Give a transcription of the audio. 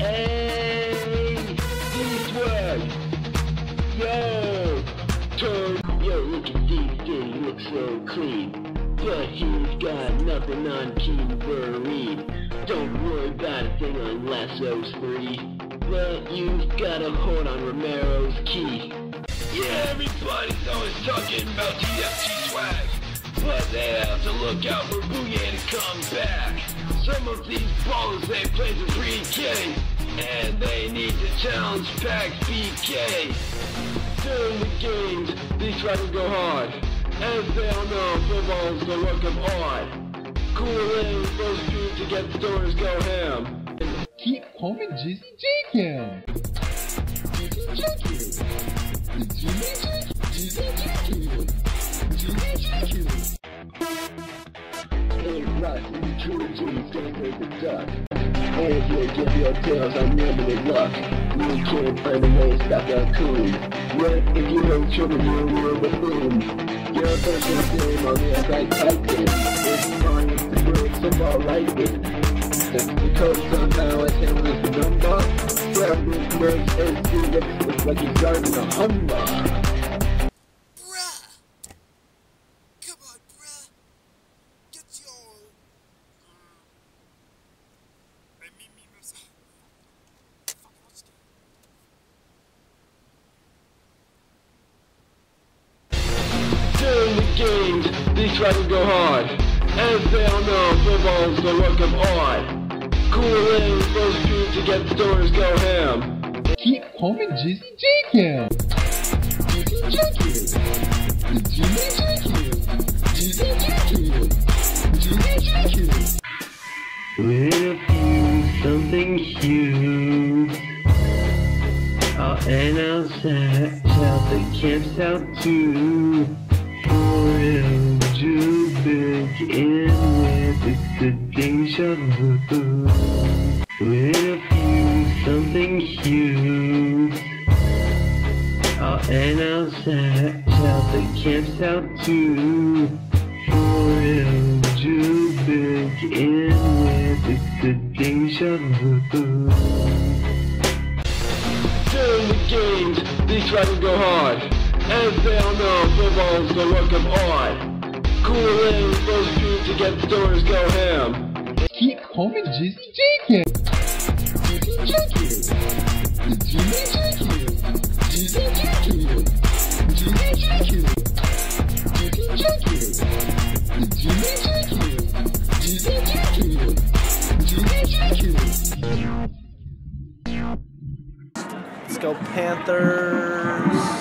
Hey. Yo. Yo, look so clean. But he's got nothing on King. Don't worry about a thing unless those free. But you've got a hold on Romero's key. Yeah, everybody's always talking about TFT swag. But they have to look out for Booyah to come back. Some of these ballers, they play the pre-K. And they need to challenge Pack BK. During the games, these rappers go hard. As they all know, football's the work of art. Cool in those streets to get stores go ham. Keep calling Jizzy J Cam. Jizzy J Cam. Jizzy J Jizzy J Hands will give your tails, I'm never the luck. You can't find a way to stop that coon. What if you don't trip and you're real buffoon? Your person's name on the outside like in. It's on the world, so far right in. That's because somehow it's him with the number. Driving a Hummer. Games, these rappers go hard. As they all know, football's the work of art. Cool in those streets to get stores go ham. Keep calling Jizzy J Cam. Jizzy J Jizzy J Cam. Jizzy J Jizzy J Cam. With a few, something huge. Oh, and I'll shout, shout the camps out too. It's a deja vu. With a few, something huge. Oh, and shout, shout the camps out too. For real, Jew big in with it's a deja vu. During the games, these rappers go hard. As they all know, football's the work of art. Cool in those streets to get stores go ham. Keep calling Jizzy J Cam. Jizzy J Cam. Jizzy J Cam. Jizzy J Cam. Jizzy J Cam. Jizzy J Cam. Jizzy J Cam. Jizzy J Cam. Jizzy J Cam. Let's go Panthers.